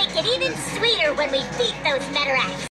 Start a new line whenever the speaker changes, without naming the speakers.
make it even sweeter when we beat those Metarax.